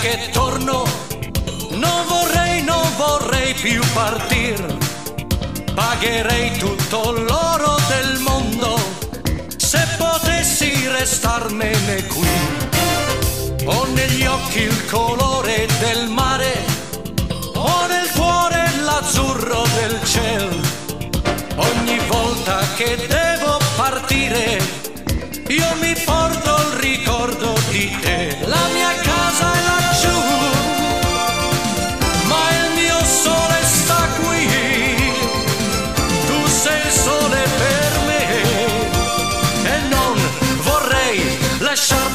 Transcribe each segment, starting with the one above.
che torno non vorrei, non vorrei più partir. Pagherei tutto l'oro del mondo se potessi restarmene qui. Ho negli occhi il colore del mare, ho nel cuore l'azzurro del cielo. Ogni volta che devo partire, io mi porto il ricordo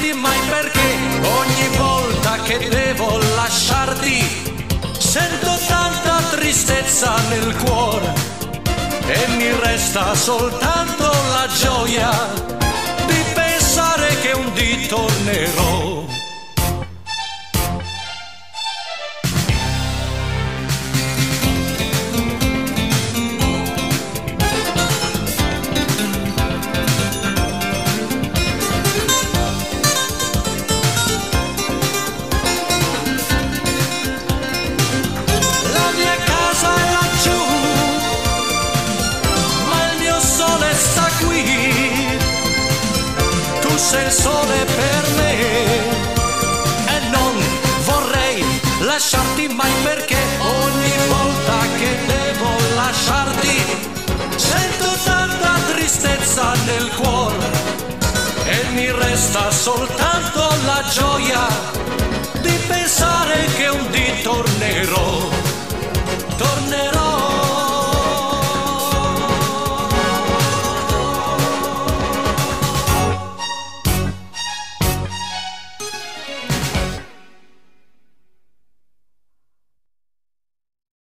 lasciarti mai perché ogni volta che devo lasciarti sento tanta tristezza nel cuore e mi resta soltanto la Sei il sole per me e non vorrei lasciarti mai perché ogni volta che devo lasciarti sento tanta tristezza nel cuore e mi resta soltanto la gioia di pensare che un dì tornerò.